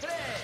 3.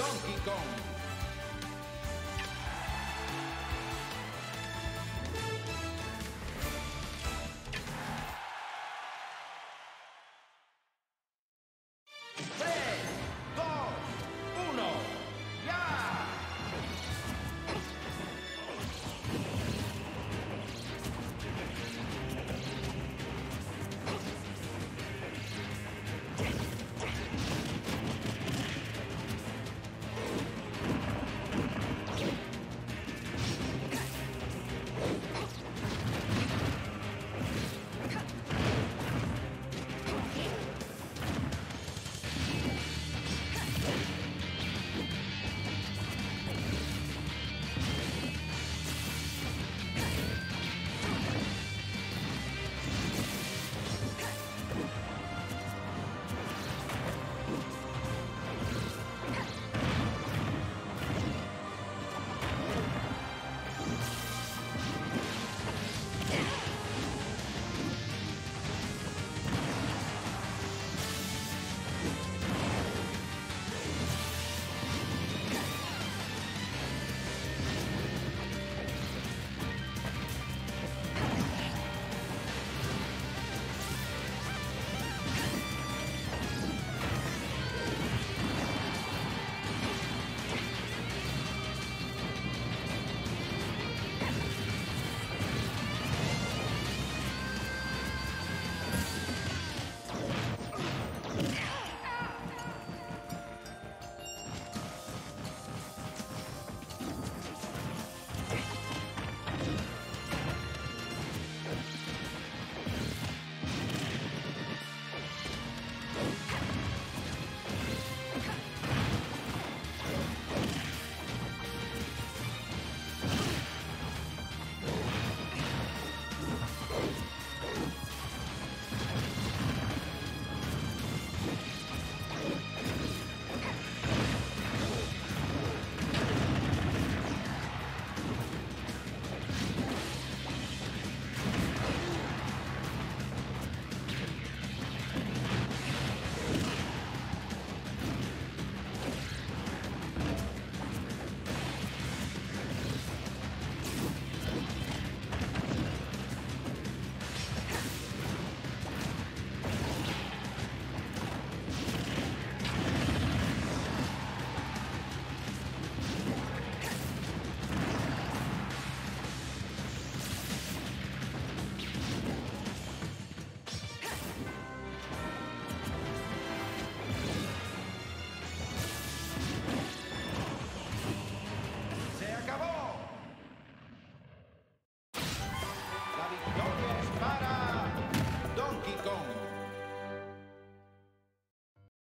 Donkey Kong.